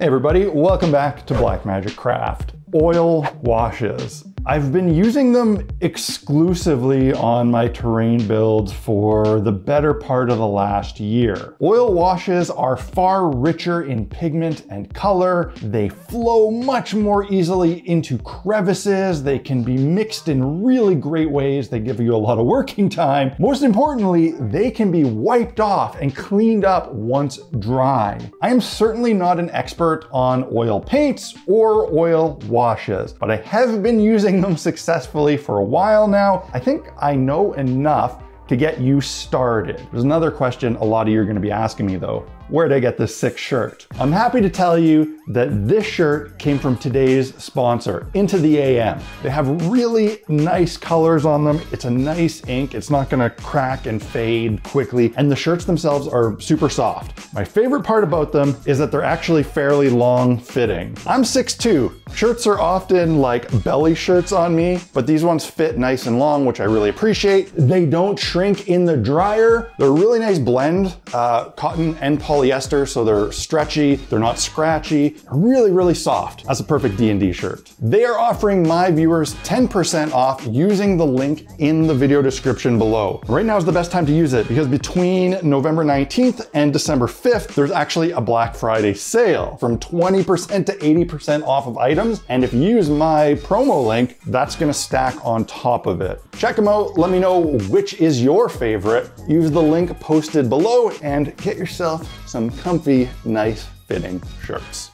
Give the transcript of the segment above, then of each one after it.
Hey everybody, welcome back to Black Magic Craft. Oil washes. I've been using them exclusively on my terrain builds for the better part of the last year. Oil washes are far richer in pigment and color. They flow much more easily into crevices. They can be mixed in really great ways. They give you a lot of working time. Most importantly, they can be wiped off and cleaned up once dry. I am certainly not an expert on oil paints or oil washes, but I have been using using them successfully for a while now. I think I know enough to get you started. There's another question a lot of you are gonna be asking me though where'd I get this sick shirt? I'm happy to tell you that this shirt came from today's sponsor, Into the AM. They have really nice colors on them. It's a nice ink. It's not gonna crack and fade quickly. And the shirts themselves are super soft. My favorite part about them is that they're actually fairly long fitting. I'm 6'2". Shirts are often like belly shirts on me, but these ones fit nice and long, which I really appreciate. They don't shrink in the dryer. They're a really nice blend, uh, cotton and polyester polyester, so they're stretchy, they're not scratchy, really, really soft. That's a perfect D&D shirt. They are offering my viewers 10% off using the link in the video description below. Right now is the best time to use it because between November 19th and December 5th, there's actually a Black Friday sale from 20% to 80% off of items. And if you use my promo link, that's gonna stack on top of it. Check them out, let me know which is your favorite. Use the link posted below and get yourself some comfy, nice fitting shirts.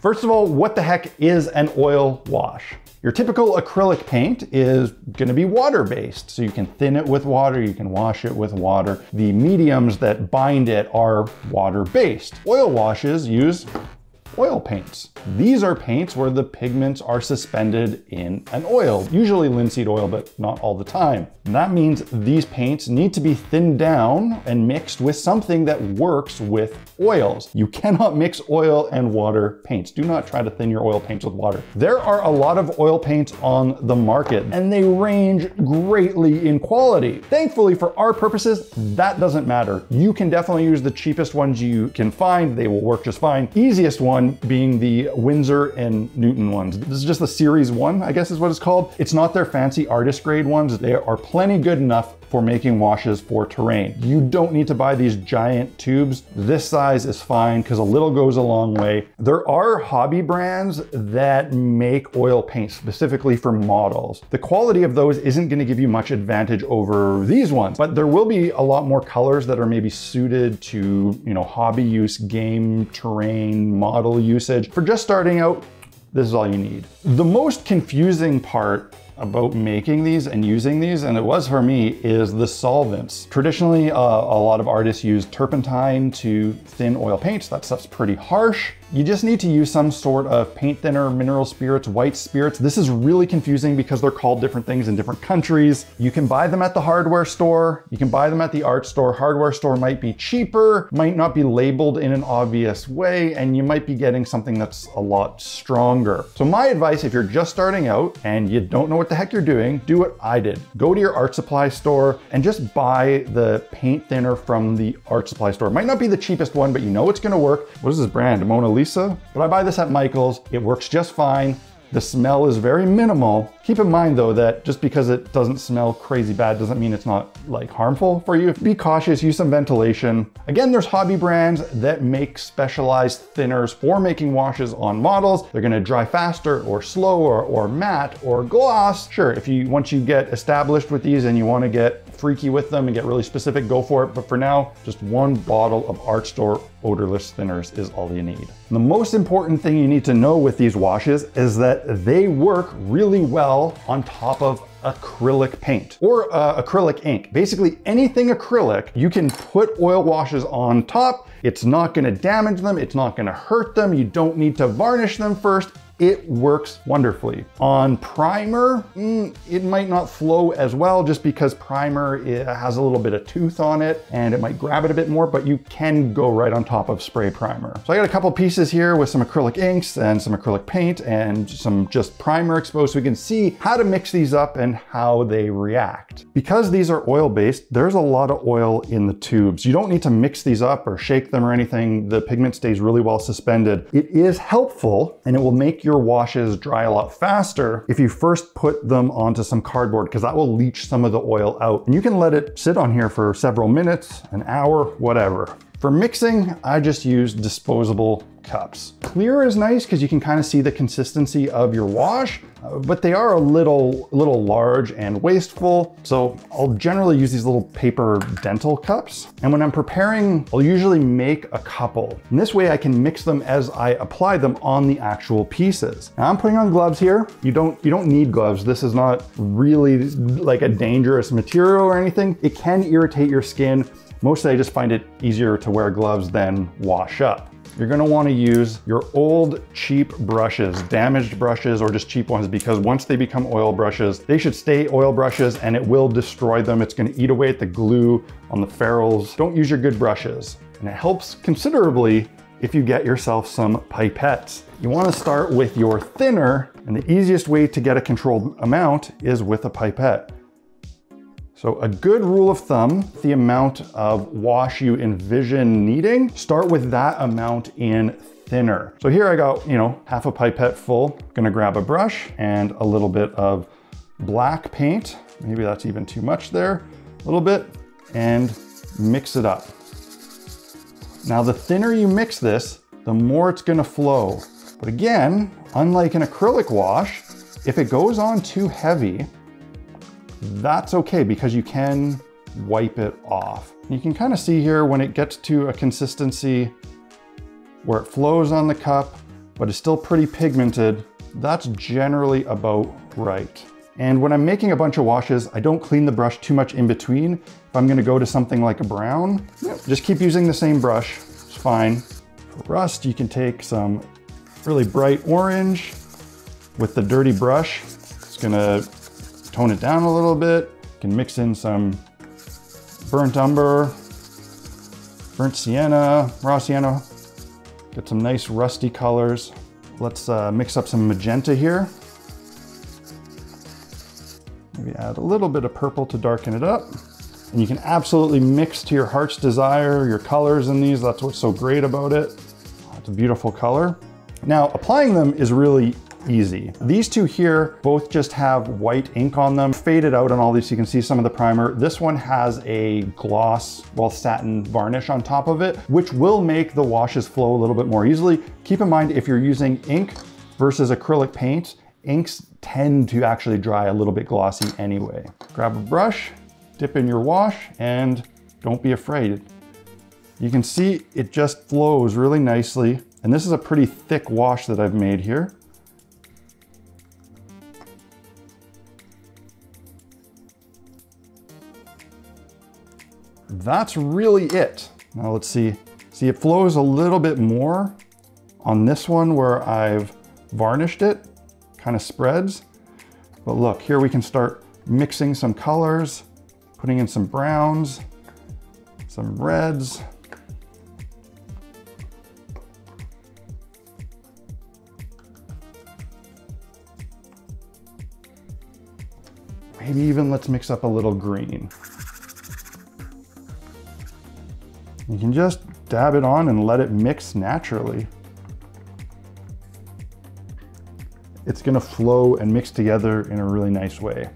First of all, what the heck is an oil wash? Your typical acrylic paint is gonna be water-based, so you can thin it with water, you can wash it with water. The mediums that bind it are water-based. Oil washes use oil paints. These are paints where the pigments are suspended in an oil, usually linseed oil, but not all the time. And that means these paints need to be thinned down and mixed with something that works with oils. You cannot mix oil and water paints. Do not try to thin your oil paints with water. There are a lot of oil paints on the market and they range greatly in quality. Thankfully for our purposes, that doesn't matter. You can definitely use the cheapest ones you can find. They will work just fine. Easiest one being the Windsor and Newton ones. This is just the series one, I guess is what it's called. It's not their fancy artist grade ones. They are plenty good enough for making washes for terrain. You don't need to buy these giant tubes. This size is fine because a little goes a long way. There are hobby brands that make oil paint specifically for models. The quality of those isn't gonna give you much advantage over these ones, but there will be a lot more colors that are maybe suited to, you know, hobby use, game, terrain, model usage. For just starting out, this is all you need. The most confusing part about making these and using these, and it was for me, is the solvents. Traditionally, uh, a lot of artists use turpentine to thin oil paints. That stuff's pretty harsh. You just need to use some sort of paint thinner, mineral spirits, white spirits. This is really confusing because they're called different things in different countries. You can buy them at the hardware store. You can buy them at the art store. Hardware store might be cheaper, might not be labeled in an obvious way, and you might be getting something that's a lot stronger. So my advice, if you're just starting out and you don't know what the heck you're doing, do what I did. Go to your art supply store and just buy the paint thinner from the art supply store. It might not be the cheapest one, but you know it's gonna work. What is this brand? Mona Lisa? Lisa, but I buy this at Michael's. It works just fine. The smell is very minimal. Keep in mind though that just because it doesn't smell crazy bad doesn't mean it's not like harmful for you. Be cautious, use some ventilation. Again, there's hobby brands that make specialized thinners for making washes on models. They're gonna dry faster or slower or matte or gloss. Sure, if you once you get established with these and you wanna get freaky with them and get really specific, go for it. But for now, just one bottle of Art Store odorless thinners is all you need. The most important thing you need to know with these washes is that they work really well on top of acrylic paint or uh, acrylic ink. Basically anything acrylic, you can put oil washes on top. It's not gonna damage them. It's not gonna hurt them. You don't need to varnish them first it works wonderfully. On primer, mm, it might not flow as well just because primer has a little bit of tooth on it and it might grab it a bit more, but you can go right on top of spray primer. So I got a couple pieces here with some acrylic inks and some acrylic paint and some just primer exposed so we can see how to mix these up and how they react. Because these are oil-based, there's a lot of oil in the tubes. You don't need to mix these up or shake them or anything. The pigment stays really well suspended. It is helpful and it will make your washes dry a lot faster if you first put them onto some cardboard because that will leach some of the oil out. And you can let it sit on here for several minutes, an hour, whatever. For mixing, I just use disposable cups. Clear is nice because you can kind of see the consistency of your wash, uh, but they are a little, little large and wasteful. So I'll generally use these little paper dental cups. And when I'm preparing, I'll usually make a couple. And this way I can mix them as I apply them on the actual pieces. Now I'm putting on gloves here. You don't, you don't need gloves. This is not really like a dangerous material or anything. It can irritate your skin, Mostly I just find it easier to wear gloves than wash up. You're gonna wanna use your old cheap brushes, damaged brushes or just cheap ones because once they become oil brushes, they should stay oil brushes and it will destroy them. It's gonna eat away at the glue on the ferrules. Don't use your good brushes. And it helps considerably if you get yourself some pipettes. You wanna start with your thinner and the easiest way to get a controlled amount is with a pipette. So a good rule of thumb, the amount of wash you envision needing, start with that amount in thinner. So here I got, you know, half a pipette full. Gonna grab a brush and a little bit of black paint. Maybe that's even too much there. A little bit and mix it up. Now the thinner you mix this, the more it's gonna flow. But again, unlike an acrylic wash, if it goes on too heavy, that's okay because you can wipe it off. You can kind of see here when it gets to a consistency where it flows on the cup, but is still pretty pigmented, that's generally about right. And when I'm making a bunch of washes, I don't clean the brush too much in between. If I'm gonna go to something like a brown, just keep using the same brush, it's fine. For rust, you can take some really bright orange with the dirty brush. It's gonna tone it down a little bit. You can mix in some burnt umber, burnt sienna, raw sienna. Get some nice rusty colors. Let's uh, mix up some magenta here. Maybe add a little bit of purple to darken it up. And you can absolutely mix to your heart's desire, your colors in these. That's what's so great about it. It's a beautiful color. Now, applying them is really easy. These two here both just have white ink on them, faded out on all these. You can see some of the primer. This one has a gloss, well, satin varnish on top of it, which will make the washes flow a little bit more easily. Keep in mind, if you're using ink versus acrylic paint, inks tend to actually dry a little bit glossy anyway. Grab a brush, dip in your wash, and don't be afraid. You can see it just flows really nicely. And this is a pretty thick wash that I've made here. That's really it. Now let's see. See, it flows a little bit more on this one where I've varnished it, kind of spreads. But look, here we can start mixing some colors, putting in some browns, some reds. Maybe even let's mix up a little green. You can just dab it on and let it mix naturally. It's gonna flow and mix together in a really nice way.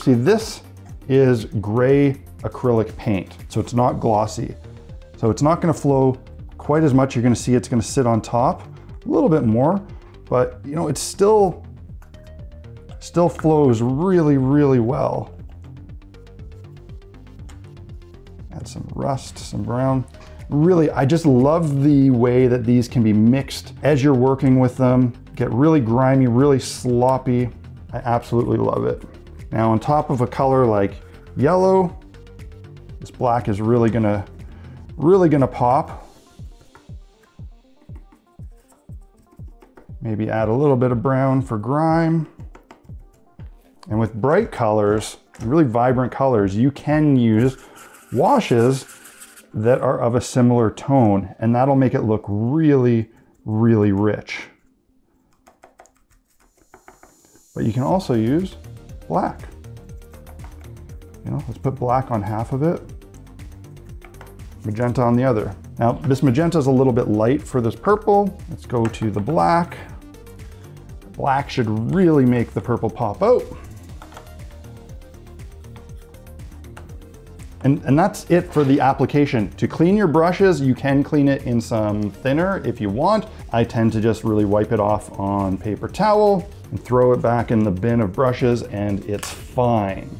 See, this is gray acrylic paint, so it's not glossy. So it's not gonna flow quite as much. You're gonna see it's gonna sit on top a little bit more, but you know, it's still, still flows really, really well. Some rust, some brown. Really, I just love the way that these can be mixed as you're working with them. Get really grimy, really sloppy. I absolutely love it. Now on top of a color like yellow, this black is really gonna, really gonna pop. Maybe add a little bit of brown for grime. And with bright colors, really vibrant colors, you can use washes that are of a similar tone, and that'll make it look really, really rich. But you can also use black. You know, let's put black on half of it, magenta on the other. Now, this magenta is a little bit light for this purple. Let's go to the black. Black should really make the purple pop out. And, and that's it for the application. To clean your brushes, you can clean it in some thinner if you want. I tend to just really wipe it off on paper towel and throw it back in the bin of brushes and it's fine.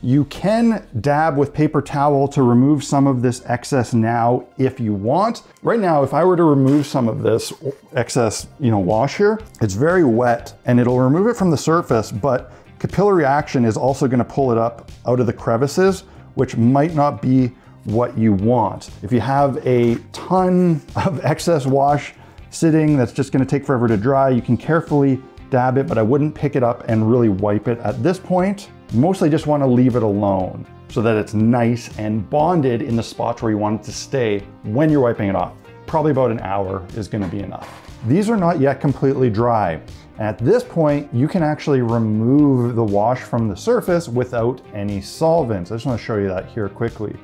You can dab with paper towel to remove some of this excess now if you want. Right now, if I were to remove some of this excess, you know, wash here, it's very wet and it'll remove it from the surface, but capillary action is also gonna pull it up out of the crevices, which might not be what you want. If you have a ton of excess wash sitting that's just gonna take forever to dry, you can carefully dab it, but I wouldn't pick it up and really wipe it at this point. Mostly just wanna leave it alone so that it's nice and bonded in the spots where you want it to stay when you're wiping it off. Probably about an hour is gonna be enough. These are not yet completely dry. At this point, you can actually remove the wash from the surface without any solvents. I just wanna show you that here quickly.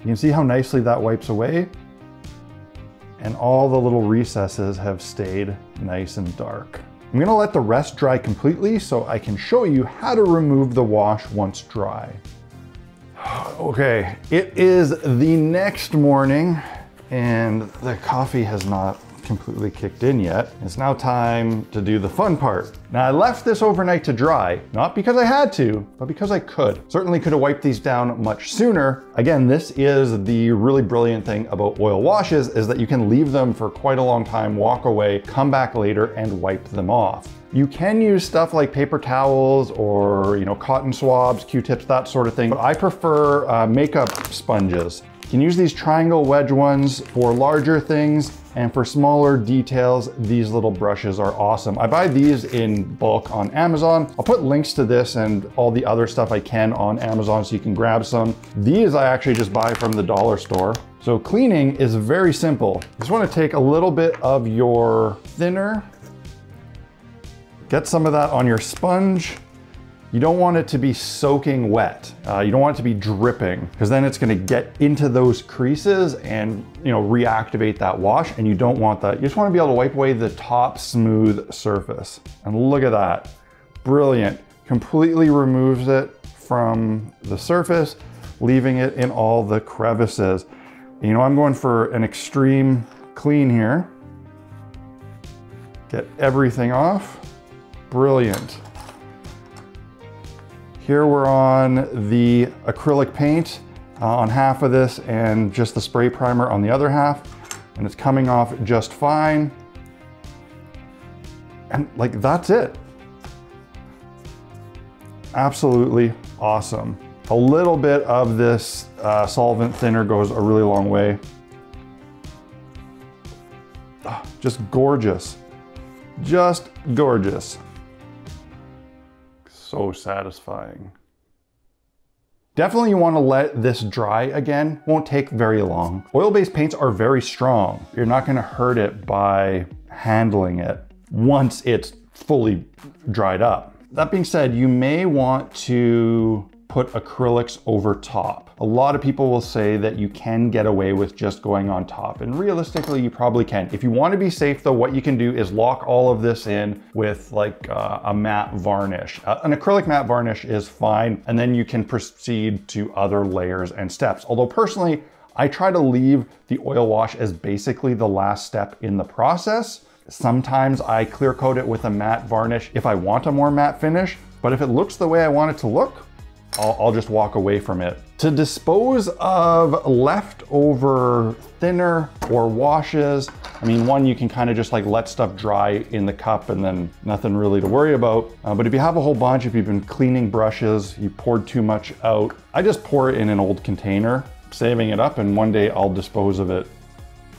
You can see how nicely that wipes away and all the little recesses have stayed nice and dark. I'm gonna let the rest dry completely so I can show you how to remove the wash once dry. Okay, it is the next morning and the coffee has not completely kicked in yet. It's now time to do the fun part. Now I left this overnight to dry, not because I had to, but because I could. Certainly could have wiped these down much sooner. Again, this is the really brilliant thing about oil washes is that you can leave them for quite a long time, walk away, come back later and wipe them off. You can use stuff like paper towels or you know cotton swabs, Q-tips, that sort of thing. But I prefer uh, makeup sponges. Can use these triangle wedge ones for larger things and for smaller details, these little brushes are awesome. I buy these in bulk on Amazon. I'll put links to this and all the other stuff I can on Amazon so you can grab some. These I actually just buy from the dollar store. So cleaning is very simple. You just wanna take a little bit of your thinner, get some of that on your sponge, you don't want it to be soaking wet. Uh, you don't want it to be dripping because then it's gonna get into those creases and you know reactivate that wash and you don't want that. You just wanna be able to wipe away the top smooth surface. And look at that, brilliant. Completely removes it from the surface, leaving it in all the crevices. You know, I'm going for an extreme clean here. Get everything off, brilliant. Here we're on the acrylic paint uh, on half of this and just the spray primer on the other half. And it's coming off just fine. And like, that's it. Absolutely awesome. A little bit of this uh, solvent thinner goes a really long way. Oh, just gorgeous. Just gorgeous so satisfying. Definitely you wanna let this dry again, won't take very long. Oil-based paints are very strong. You're not gonna hurt it by handling it once it's fully dried up. That being said, you may want to put acrylics over top. A lot of people will say that you can get away with just going on top, and realistically, you probably can. If you want to be safe though, what you can do is lock all of this in with like uh, a matte varnish. Uh, an acrylic matte varnish is fine, and then you can proceed to other layers and steps. Although personally, I try to leave the oil wash as basically the last step in the process. Sometimes I clear coat it with a matte varnish if I want a more matte finish, but if it looks the way I want it to look, I'll, I'll just walk away from it. To dispose of leftover thinner or washes, I mean, one, you can kind of just like let stuff dry in the cup and then nothing really to worry about. Uh, but if you have a whole bunch, if you've been cleaning brushes, you poured too much out, I just pour it in an old container, saving it up, and one day I'll dispose of it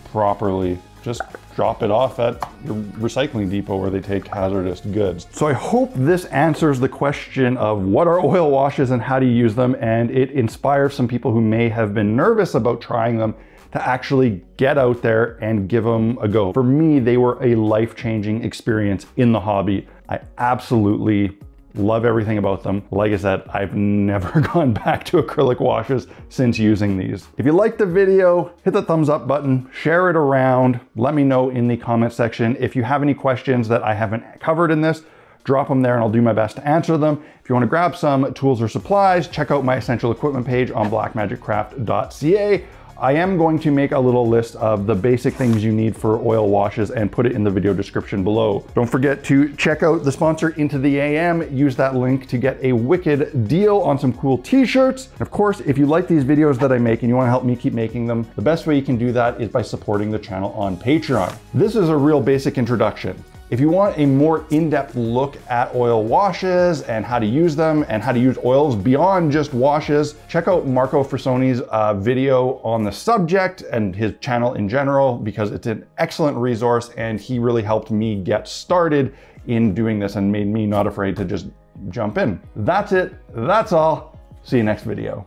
properly. Just drop it off at your recycling depot where they take hazardous goods. So I hope this answers the question of what are oil washes and how do you use them, and it inspires some people who may have been nervous about trying them to actually get out there and give them a go. For me, they were a life-changing experience in the hobby. I absolutely Love everything about them. Like I said, I've never gone back to acrylic washes since using these. If you liked the video, hit the thumbs up button, share it around. Let me know in the comment section. If you have any questions that I haven't covered in this, drop them there and I'll do my best to answer them. If you wanna grab some tools or supplies, check out my essential equipment page on blackmagiccraft.ca. I am going to make a little list of the basic things you need for oil washes and put it in the video description below. Don't forget to check out the sponsor Into the AM. Use that link to get a wicked deal on some cool t-shirts. Of course, if you like these videos that I make and you wanna help me keep making them, the best way you can do that is by supporting the channel on Patreon. This is a real basic introduction. If you want a more in-depth look at oil washes and how to use them and how to use oils beyond just washes, check out Marco Frisoni's uh, video on the subject and his channel in general because it's an excellent resource and he really helped me get started in doing this and made me not afraid to just jump in. That's it. That's all. See you next video.